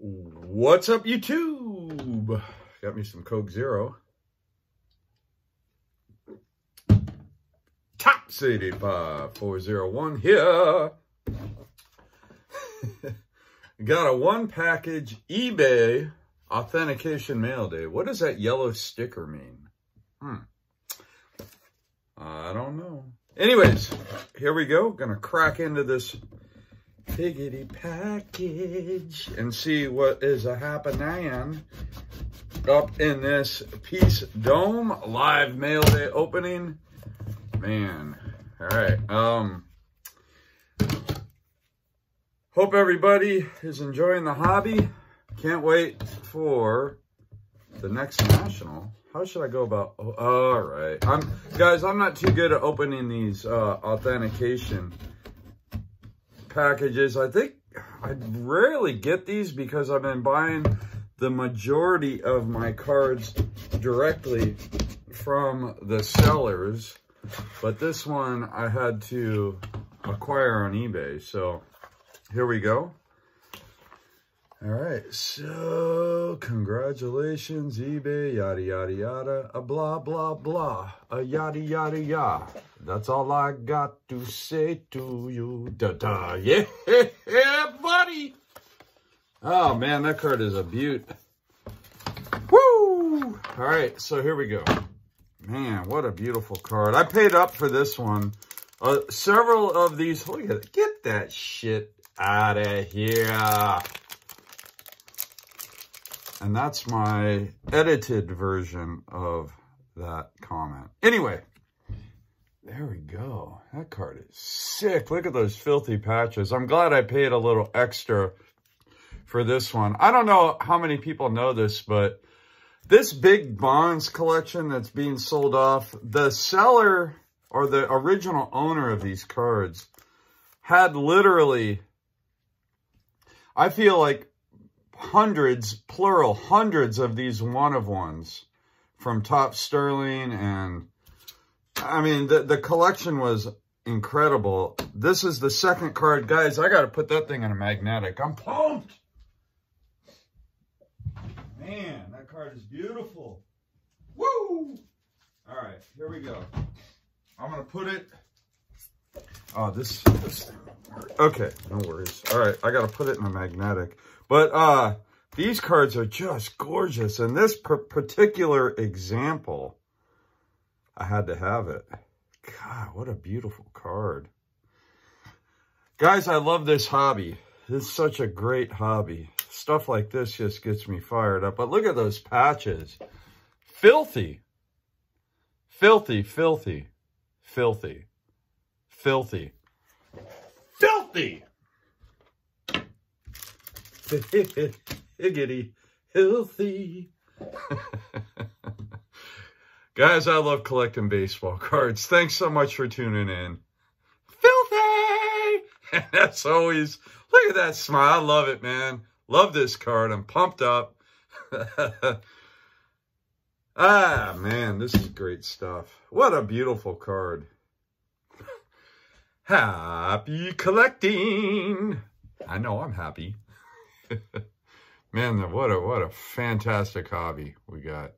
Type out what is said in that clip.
What's up, YouTube? Got me some Coke Zero. Top Topps 85401 here. Got a one package eBay authentication mail day. What does that yellow sticker mean? Hmm. I don't know. Anyways, here we go. Gonna crack into this Piggity package and see what is a happening up in this Peace Dome live mail day opening. Man, all right. Um, hope everybody is enjoying the hobby. Can't wait for the next national. How should I go about? Oh, all right, I'm guys. I'm not too good at opening these uh, authentication packages. I think I rarely get these because I've been buying the majority of my cards directly from the sellers. But this one I had to acquire on eBay. So here we go. All right, so congratulations, eBay, yada, yada, yada, a blah, blah, blah, a yada, yada, yada. That's all I got to say to you. Da, da, yeah, yeah, buddy. Oh, man, that card is a beaut. Woo! All right, so here we go. Man, what a beautiful card. I paid up for this one. Uh, several of these, look at. Get that shit out of here. And that's my edited version of that comment. Anyway, there we go. That card is sick. Look at those filthy patches. I'm glad I paid a little extra for this one. I don't know how many people know this, but this big Bonds collection that's being sold off, the seller or the original owner of these cards had literally, I feel like hundreds, plural, hundreds of these one-of-ones from Topps Sterling. And, I mean, the, the collection was incredible. This is the second card. Guys, I got to put that thing in a magnetic. I'm pumped. Man, that card is beautiful. Woo! All right, here we go. I'm going to put it... Oh, this, this Okay, no worries. All right, I got to put it in a magnetic. But uh, these cards are just gorgeous. And this particular example, I had to have it. God, what a beautiful card. Guys, I love this hobby. It's such a great hobby. Stuff like this just gets me fired up. But look at those patches. Filthy. Filthy, filthy, filthy, filthy, filthy. Higgity, healthy. Guys, I love collecting baseball cards. Thanks so much for tuning in. Filthy! And that's always, look at that smile. I love it, man. Love this card. I'm pumped up. ah, man, this is great stuff. What a beautiful card. Happy collecting. I know I'm happy. Man, what a what a fantastic hobby we got.